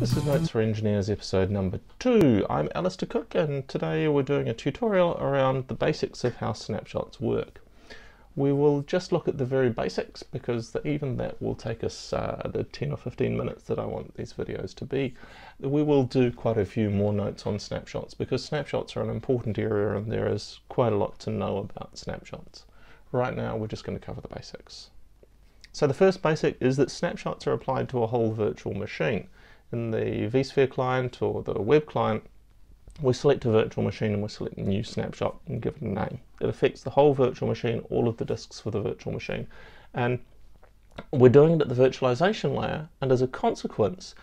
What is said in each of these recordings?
This is Notes for Engineers episode number two. I'm Alastair Cooke and today we're doing a tutorial around the basics of how snapshots work. We will just look at the very basics because even that will take us uh, the 10 or 15 minutes that I want these videos to be. We will do quite a few more notes on snapshots because snapshots are an important area and there is quite a lot to know about snapshots. Right now we're just going to cover the basics. So the first basic is that snapshots are applied to a whole virtual machine in the vSphere client or the web client, we select a virtual machine and we select new snapshot and give it a name. It affects the whole virtual machine, all of the disks for the virtual machine. And we're doing it at the virtualization layer, and as a consequence,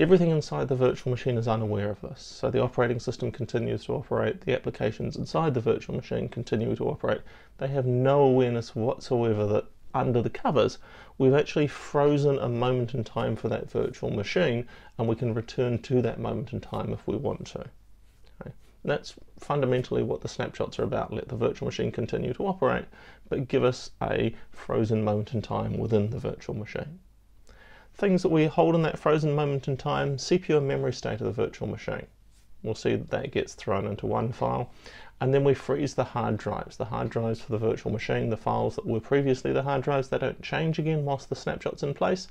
everything inside the virtual machine is unaware of this. So the operating system continues to operate, the applications inside the virtual machine continue to operate. They have no awareness whatsoever that under the covers, we've actually frozen a moment in time for that virtual machine and we can return to that moment in time if we want to. Okay. That's fundamentally what the snapshots are about. Let the virtual machine continue to operate, but give us a frozen moment in time within the virtual machine. Things that we hold in that frozen moment in time, CPU and memory state of the virtual machine. We'll see that that gets thrown into one file and then we freeze the hard drives. The hard drives for the virtual machine, the files that were previously the hard drives, they don't change again whilst the snapshot's in place,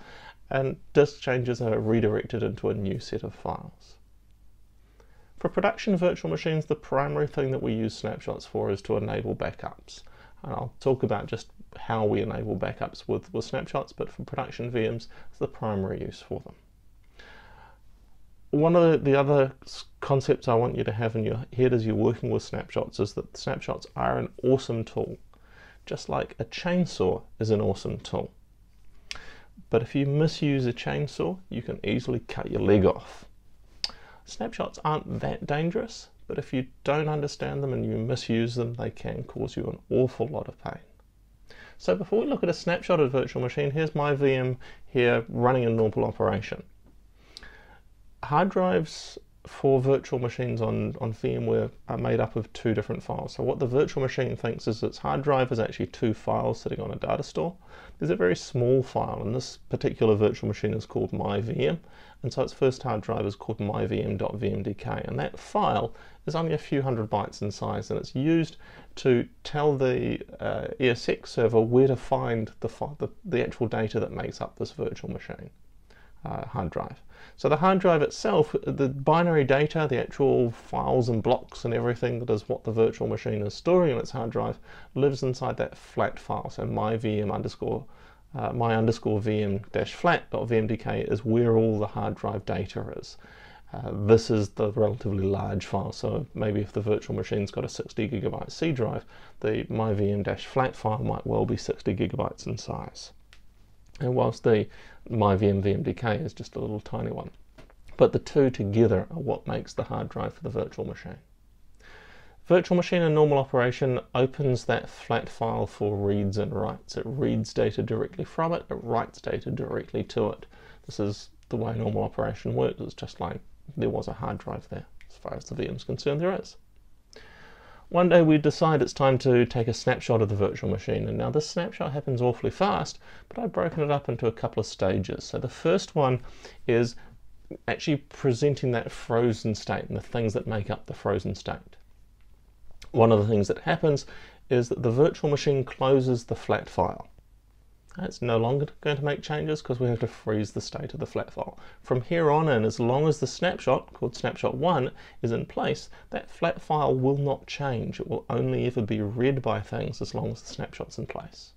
and disk changes are redirected into a new set of files. For production virtual machines, the primary thing that we use snapshots for is to enable backups. And I'll talk about just how we enable backups with, with snapshots, but for production VMs, it's the primary use for them one of the, the, other concepts I want you to have in your head as you're working with snapshots is that snapshots are an awesome tool, just like a chainsaw is an awesome tool. But if you misuse a chainsaw, you can easily cut your leg off. Snapshots aren't that dangerous, but if you don't understand them and you misuse them, they can cause you an awful lot of pain. So before we look at a snapshot of virtual machine, here's my VM here running a normal operation hard drives for virtual machines on, on VMware are made up of two different files. So what the virtual machine thinks is its hard drive is actually two files sitting on a data store. There's a very small file, and this particular virtual machine is called myVM, and so its first hard drive is called myvm.vmdk, and that file is only a few hundred bytes in size, and it's used to tell the uh, ESX server where to find the, the, the actual data that makes up this virtual machine uh, hard drive. So the hard drive itself, the binary data, the actual files and blocks and everything that is what the virtual machine is storing on its hard drive lives inside that flat file. So my VM underscore uh, my underscore VM dash flat dot vmdk is where all the hard drive data is. Uh, this is the relatively large file, so maybe if the virtual machine's got a 60 gigabyte C drive, the my VM dash flat file might well be 60 gigabytes in size. And whilst the MyVM VMDK is just a little tiny one. But the two together are what makes the hard drive for the virtual machine. Virtual machine in normal operation opens that flat file for reads and writes. It reads data directly from it, it writes data directly to it. This is the way normal operation works. It's just like there was a hard drive there. As far as the VM is concerned, there is. One day we decide it's time to take a snapshot of the virtual machine. And now this snapshot happens awfully fast, but I've broken it up into a couple of stages. So the first one is actually presenting that frozen state and the things that make up the frozen state. One of the things that happens is that the virtual machine closes the flat file. It's no longer going to make changes because we have to freeze the state of the flat file. From here on in, as long as the snapshot, called snapshot 1, is in place, that flat file will not change. It will only ever be read by things as long as the snapshot's in place.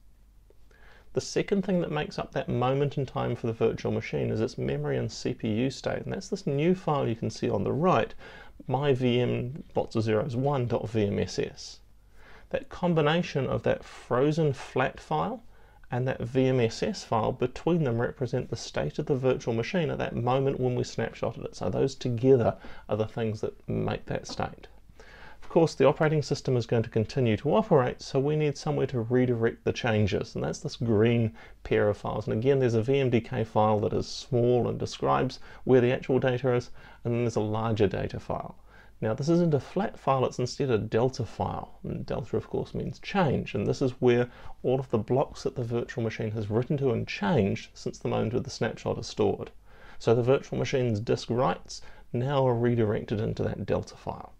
The second thing that makes up that moment in time for the virtual machine is its memory and CPU state, and that's this new file you can see on the right, myvm lots of zeros 1.vmss. That combination of that frozen flat file and that VMSS file between them represent the state of the virtual machine at that moment when we snapshotted it. So those together are the things that make that state. Of course, the operating system is going to continue to operate, so we need somewhere to redirect the changes, and that's this green pair of files. And again, there's a VMDK file that is small and describes where the actual data is, and then there's a larger data file. Now this isn't a flat file, it's instead a delta file. And delta of course means change, and this is where all of the blocks that the virtual machine has written to and changed since the moment of the snapshot is stored. So the virtual machine's disk writes now are redirected into that delta file.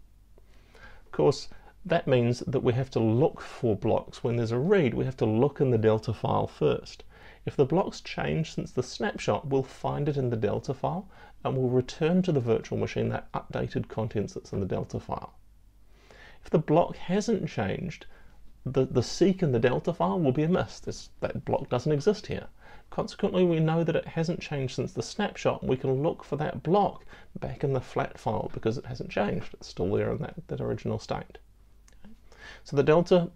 Of course, that means that we have to look for blocks. When there's a read, we have to look in the delta file first. If the block's changed since the snapshot, we'll find it in the delta file and we'll return to the virtual machine that updated contents that's in the delta file. If the block hasn't changed, the, the seek in the delta file will be amiss. This, that block doesn't exist here. Consequently, we know that it hasn't changed since the snapshot. We can look for that block back in the flat file because it hasn't changed. It's still there in that, that original state. So the delta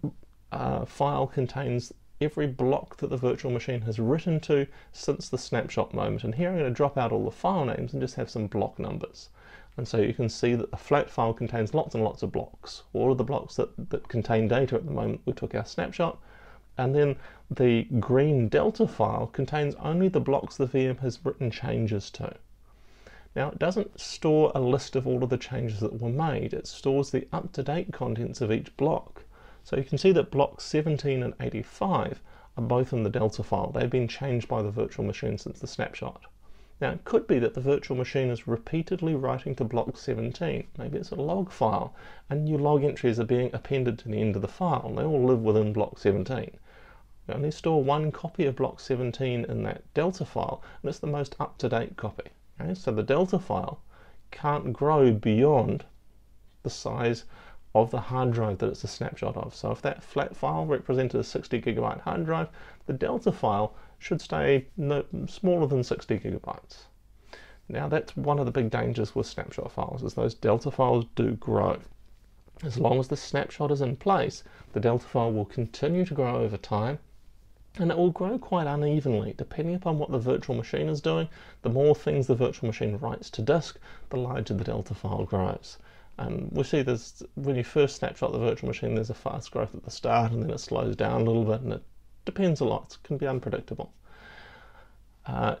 uh, file contains every block that the virtual machine has written to since the snapshot moment. And here I'm going to drop out all the file names and just have some block numbers. And so you can see that the flat file contains lots and lots of blocks. All of the blocks that, that contain data at the moment we took our snapshot. And then the green delta file contains only the blocks the VM has written changes to. Now it doesn't store a list of all of the changes that were made, it stores the up-to-date contents of each block. So you can see that blocks 17 and 85 are both in the delta file. They've been changed by the virtual machine since the snapshot. Now it could be that the virtual machine is repeatedly writing to block 17. Maybe it's a log file and new log entries are being appended to the end of the file. And they all live within block 17. We only store one copy of block 17 in that delta file and it's the most up-to-date copy. Okay? So the delta file can't grow beyond the size of the hard drive that it's a snapshot of. So if that flat file represented a 60 gigabyte hard drive, the delta file should stay no, smaller than 60 gigabytes. Now that's one of the big dangers with snapshot files, is those delta files do grow. As long as the snapshot is in place, the delta file will continue to grow over time, and it will grow quite unevenly, depending upon what the virtual machine is doing. The more things the virtual machine writes to disk, the larger the delta file grows. And we see there's, when you first snapshot the virtual machine, there's a fast growth at the start and then it slows down a little bit and it depends a lot. It can be unpredictable. Uh,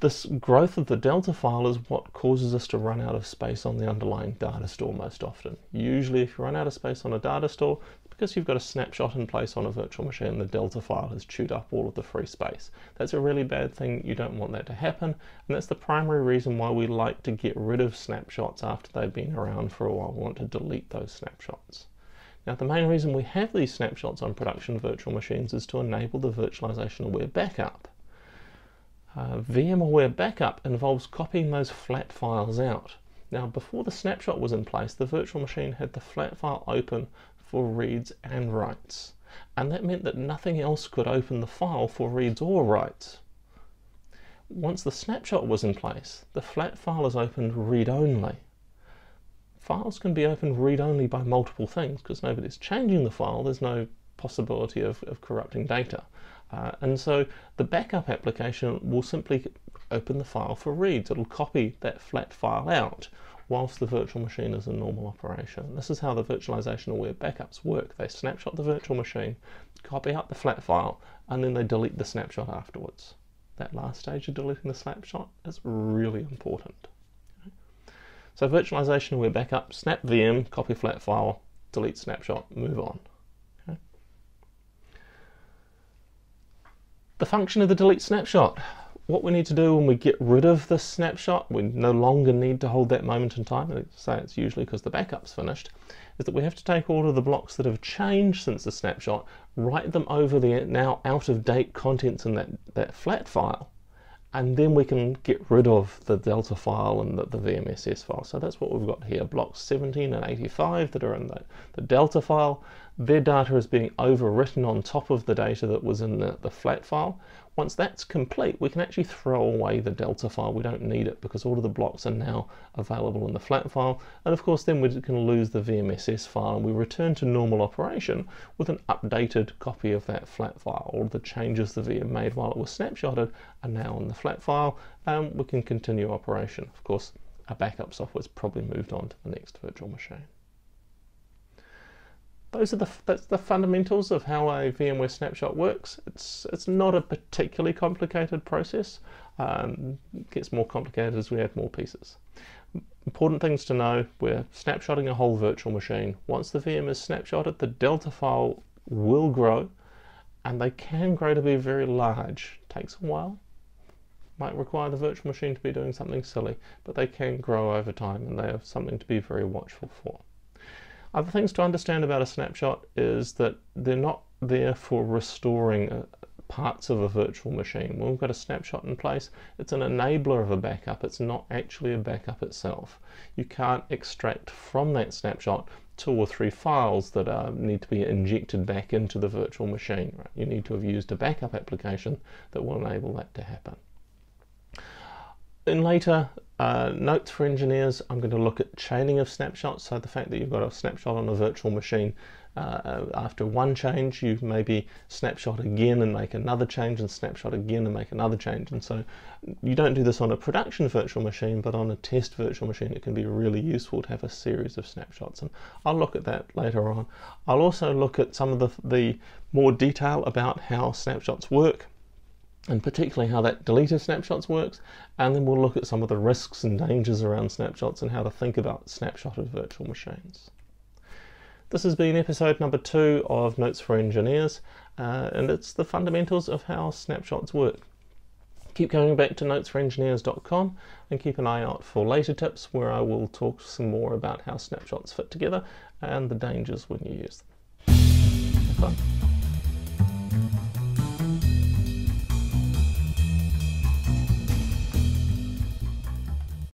this growth of the delta file is what causes us to run out of space on the underlying data store most often. Usually if you run out of space on a data store, because you've got a snapshot in place on a virtual machine, the delta file has chewed up all of the free space. That's a really bad thing. You don't want that to happen. And that's the primary reason why we like to get rid of snapshots after they've been around for a while. We want to delete those snapshots. Now, the main reason we have these snapshots on production virtual machines is to enable the virtualization aware backup. Uh, VM-aware backup involves copying those flat files out. Now, before the snapshot was in place, the virtual machine had the flat file open for reads and writes. And that meant that nothing else could open the file for reads or writes. Once the snapshot was in place, the flat file is opened read-only. Files can be opened read-only by multiple things because nobody's changing the file, there's no possibility of, of corrupting data. Uh, and so the backup application will simply open the file for reads. It'll copy that flat file out whilst the virtual machine is in normal operation. This is how the virtualization aware backups work. They snapshot the virtual machine, copy out the flat file, and then they delete the snapshot afterwards. That last stage of deleting the snapshot is really important. So virtualization aware backup, snap VM, copy flat file, delete snapshot, move on. The function of the delete snapshot what we need to do when we get rid of the snapshot, we no longer need to hold that moment in time, say it's usually because the backup's finished, is that we have to take all of the blocks that have changed since the snapshot, write them over the now out-of-date contents in that, that flat file, and then we can get rid of the delta file and the, the, VMSS file. So that's what we've got here, blocks 17 and 85 that are in the, the delta file. Their data is being overwritten on top of the data that was in the, the flat file. Once that's complete, we can actually throw away the delta file. We don't need it because all of the blocks are now available in the flat file. And of course, then we can lose the VMSS file and we return to normal operation with an updated copy of that flat file. All the changes the VM made while it was snapshotted are now in the flat file and we can continue operation. Of course, our backup software has probably moved on to the next virtual machine those are the that's the fundamentals of how a VMware snapshot works. It's it's not a particularly complicated process. Um, it gets more complicated as we add more pieces. Important things to know: we're snapshotting a whole virtual machine. Once the VM is snapshotted, the delta file will grow, and they can grow to be very large. Takes a while, might require the virtual machine to be doing something silly, but they can grow over time and they are something to be very watchful for. Other things to understand about a snapshot is that they're not there for restoring uh, parts of a virtual machine. When we've got a snapshot in place, it's an enabler of a backup. It's not actually a backup itself. You can't extract from that snapshot two or three files that uh, need to be injected back into the virtual machine. Right? You need to have used a backup application that will enable that to happen. In later uh, notes for engineers, I'm going to look at chaining of snapshots. So the fact that you've got a snapshot on a virtual machine, uh, after one change, you maybe snapshot again and make another change, and snapshot again and make another change. And so you don't do this on a production virtual machine, but on a test virtual machine, it can be really useful to have a series of snapshots. And I'll look at that later on. I'll also look at some of the, the more detail about how snapshots work and particularly how that deleted snapshots works and then we'll look at some of the risks and dangers around snapshots and how to think about snapshotted virtual machines. This has been episode number two of Notes for Engineers uh, and it's the fundamentals of how snapshots work. Keep going back to notesforengineers.com and keep an eye out for later tips where I will talk some more about how snapshots fit together and the dangers when you use them. Have fun.